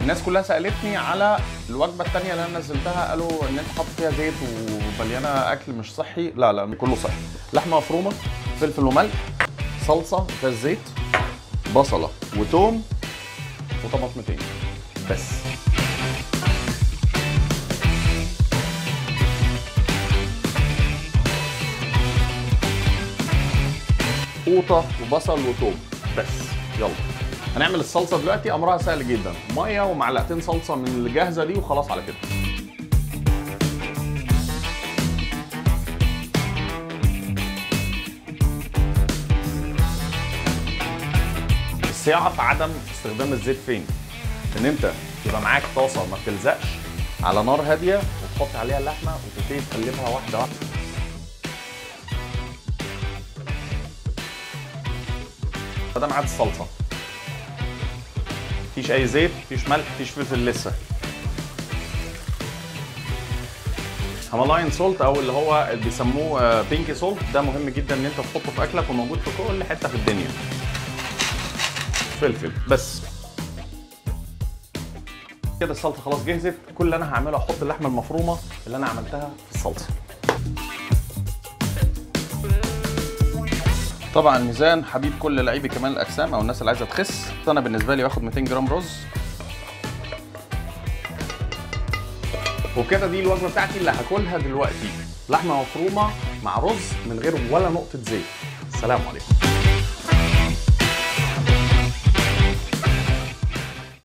الناس كلها سألتني على الوجبة الثانية اللي أنا نزلتها قالوا إن أنت حاطط فيها زيت ومليانة أكل مش صحي. لا لا كله صحي. لحمة مفرومة فلفل وملح صلصة فيها زيت بصلة وتوم وطماطمتين. بس. قوطة وبصل وتوم. بس. يلا. هنعمل الصلصة دلوقتي أمرها سهل جدا. مية ومعلقتين صلصة من اللي جاهزه دي وخلاص على كده. الصياعة في عدم استخدام الزيت فين؟ إن أنت يبقى معاك طاسة ما بتلزقش على نار هادية وتحط عليها اللحمة وتبتدي تقلبها واحدة واحدة. ده ميعاد الصلصة. مفيش أي زيت مفيش ملح مفيش فلفل لسه. Himalayan salt أو اللي هو بيسموه pinky salt ده مهم جدا إن أنت تحطه في أكلك وموجود في كل حتة في الدنيا. فلفل بس. كده الصلصة خلاص جهزت. كل اللي أنا هعمله أحط اللحمة المفرومة اللي أنا عملتها في الصلصة. طبعا ميزان حبيب كل لعيبي كمال الأجسام أو الناس اللي عايزة تخس. أنا بالنسبة لي باخد 200 جرام رز. وكده دي الوجبة بتاعتي اللي هاكلها دلوقتي. لحمة مفرومة مع رز من غير ولا نقطة زيت. سلام عليكم.